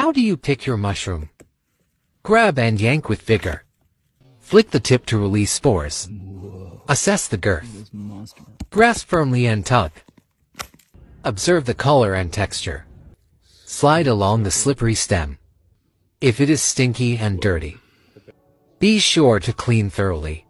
How do you pick your mushroom? Grab and yank with vigor. Flick the tip to release spores. Assess the girth. Grasp firmly and tug. Observe the color and texture. Slide along the slippery stem. If it is stinky and dirty, be sure to clean thoroughly.